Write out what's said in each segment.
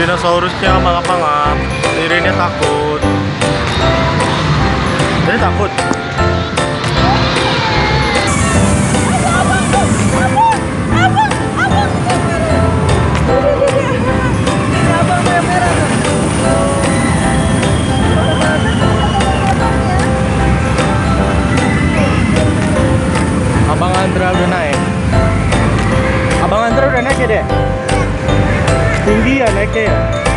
Dinosaurusnya mangap-mangap Ririnnya takut. Jadi takut? Abang Andra udah naik. Abang Andra udah naik ya deh? Tinggi ya naiknya ya?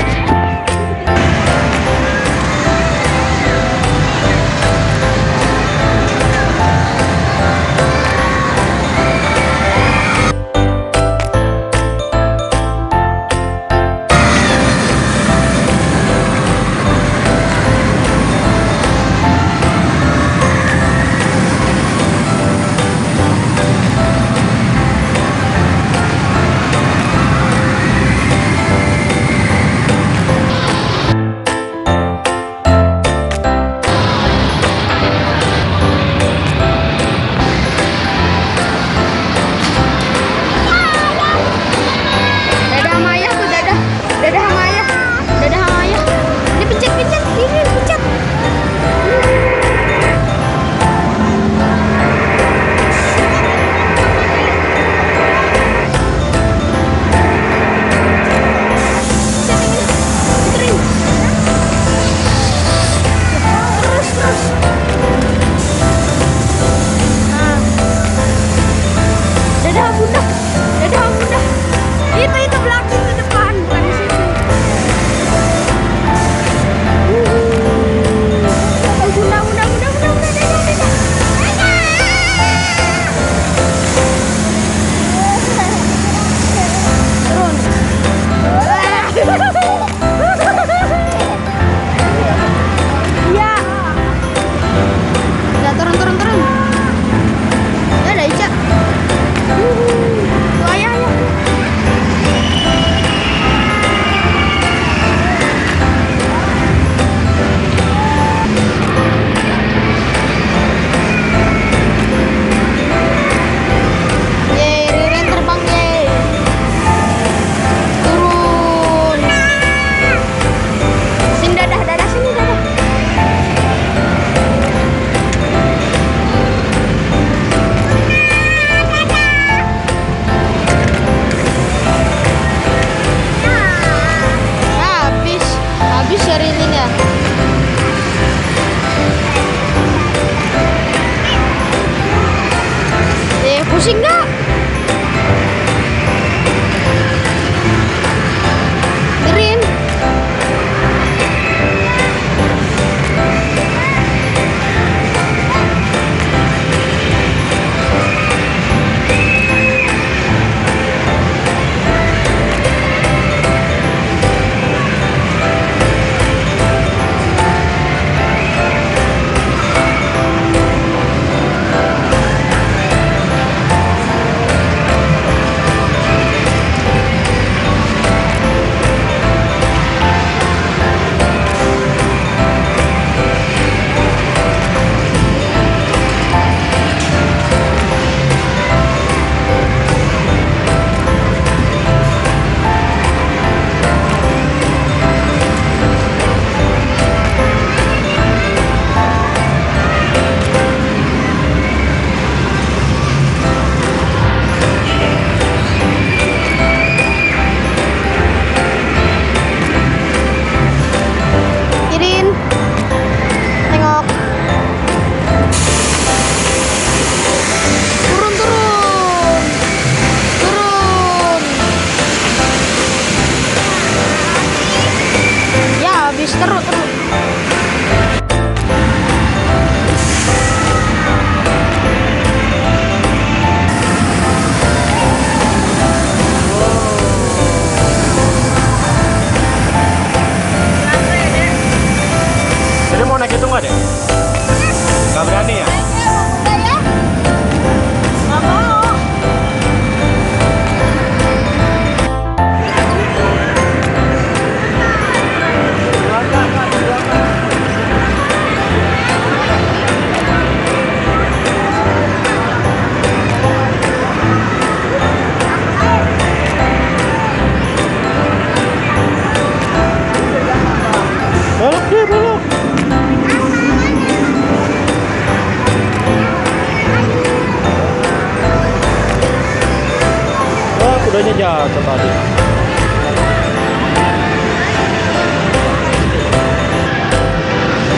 Kudanya jatuh tadi.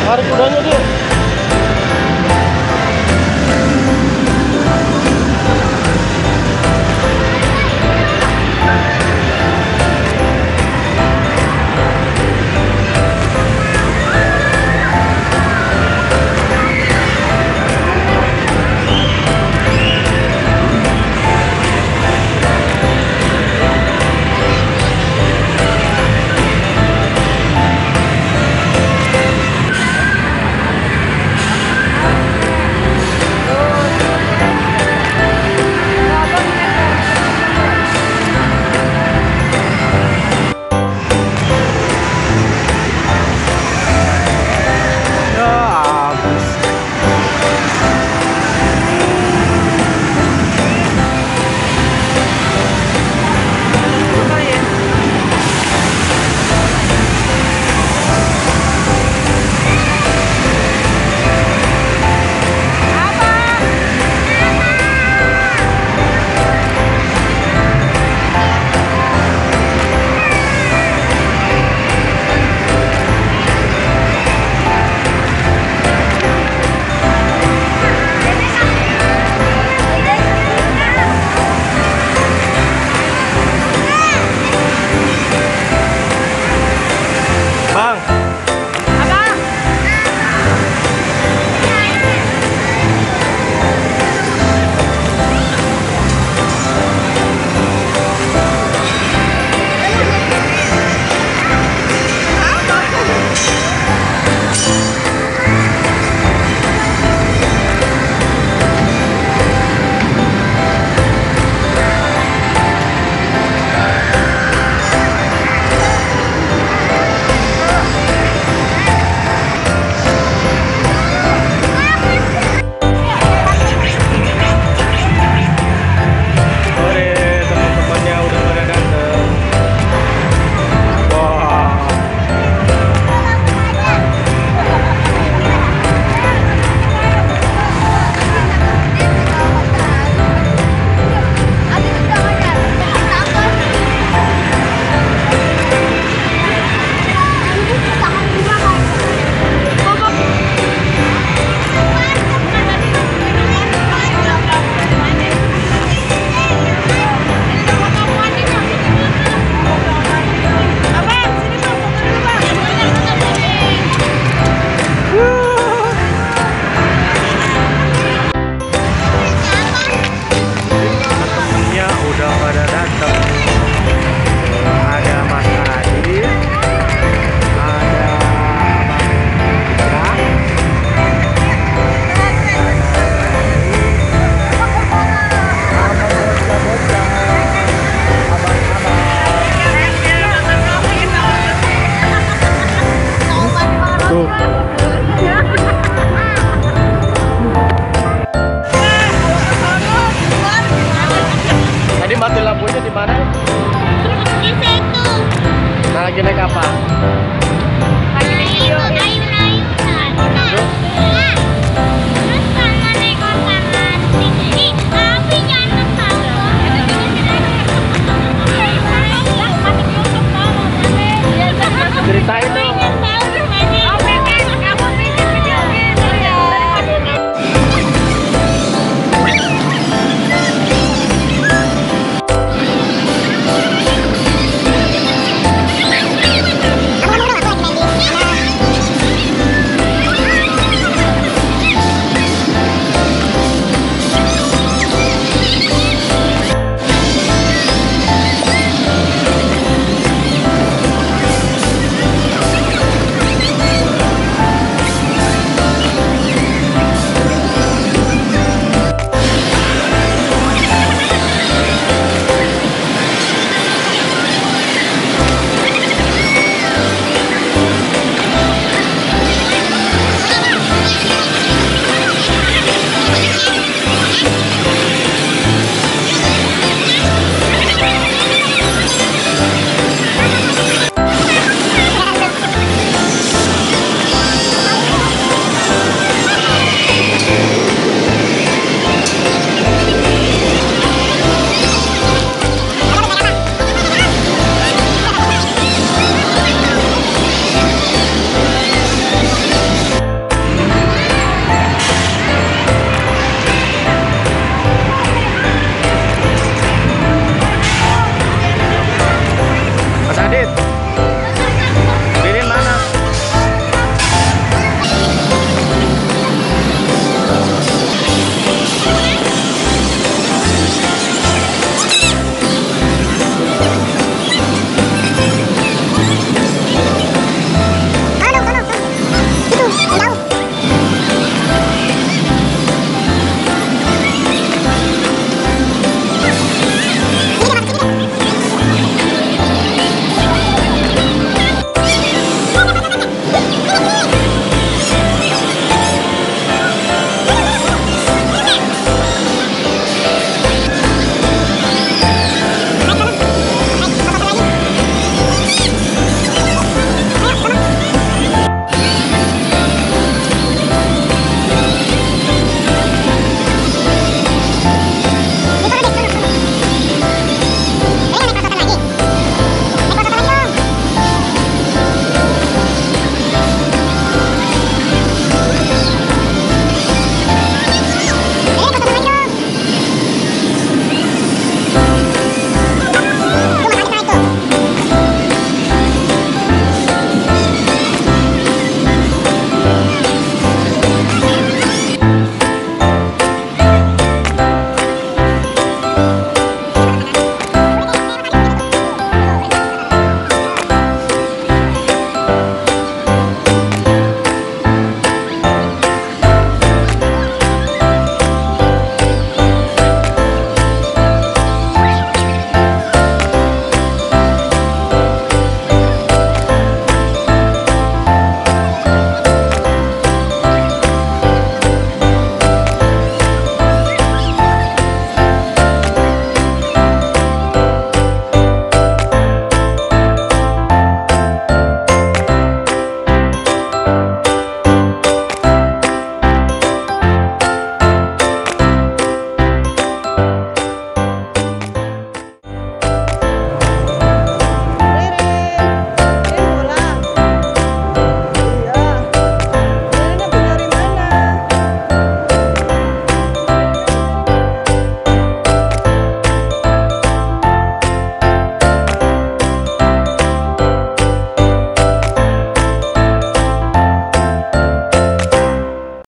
Tarik kudanya dia.